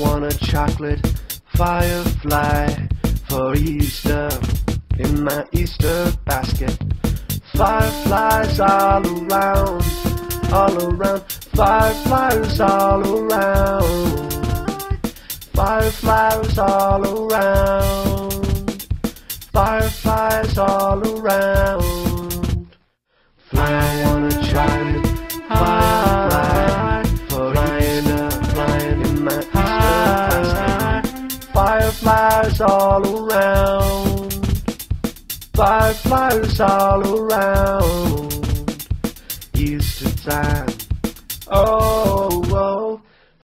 want a chocolate firefly for Easter in my Easter basket. Fireflies all around, all around, fireflies all around, fireflies all around, fireflies all around. Fly on a Fireflies all around. Fireflies all around. Easter time. Oh.